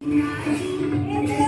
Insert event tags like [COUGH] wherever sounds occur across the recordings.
拿 [LAUGHS] 起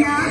राज